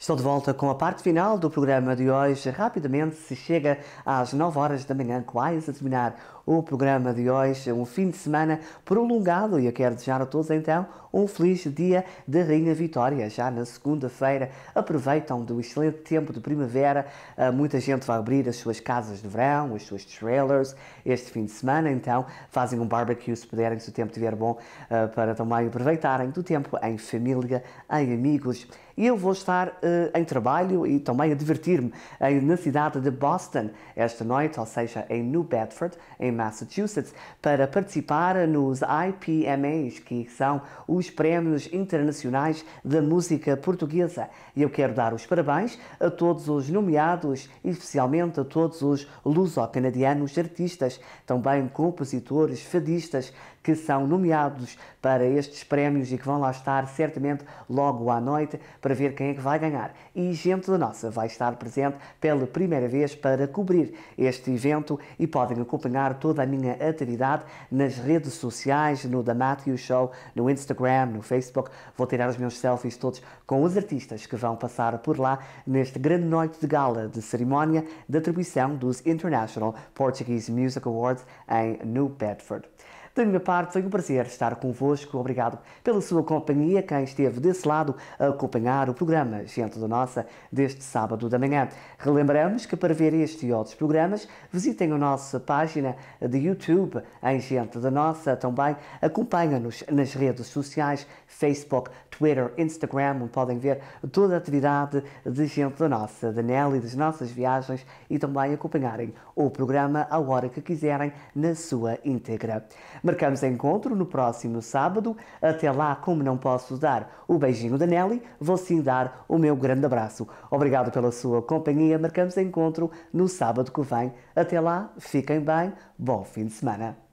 Estou de volta com a parte final do programa de hoje. Rapidamente se chega às 9 horas da manhã, quase a terminar o programa de hoje. Um fim de semana prolongado e eu quero desejar a todos então um feliz dia da Rainha Vitória. Já na segunda-feira aproveitam do excelente tempo de primavera. Ah, muita gente vai abrir as suas casas de verão, as suas trailers este fim de semana. Então fazem um barbecue se puderem, se o tempo estiver bom, ah, para também aproveitarem do tempo em família, em amigos e eu vou estar uh, em trabalho e também a divertir-me na cidade de Boston esta noite, ou seja, em New Bedford, em Massachusetts, para participar nos IPMAs, que são os Prémios Internacionais da Música Portuguesa. E eu quero dar os parabéns a todos os nomeados, especialmente a todos os luso-canadianos artistas, também compositores, fadistas, que são nomeados para estes prémios e que vão lá estar certamente logo à noite para ver quem é que vai ganhar. E gente da nossa vai estar presente pela primeira vez para cobrir este evento e podem acompanhar toda a minha atividade nas redes sociais, no The Matthew Show, no Instagram, no Facebook. Vou tirar os meus selfies todos com os artistas que vão passar por lá neste grande noite de gala de cerimónia de atribuição dos International Portuguese Music Awards em New Bedford. Da minha parte, foi um prazer estar convosco. Obrigado pela sua companhia, quem esteve desse lado a acompanhar o programa Gente da Nossa deste sábado da manhã. Relembramos que para ver este e outros programas, visitem a nossa página de YouTube em Gente da Nossa. Também acompanhem-nos nas redes sociais, Facebook, Twitter, Instagram, onde podem ver toda a atividade de Gente da Nossa, da Nelly, das nossas viagens e também acompanharem o programa à hora que quiserem na sua íntegra. Marcamos encontro no próximo sábado. Até lá, como não posso dar o beijinho da Nelly, vou sim dar o meu grande abraço. Obrigado pela sua companhia. Marcamos encontro no sábado que vem. Até lá, fiquem bem. Bom fim de semana.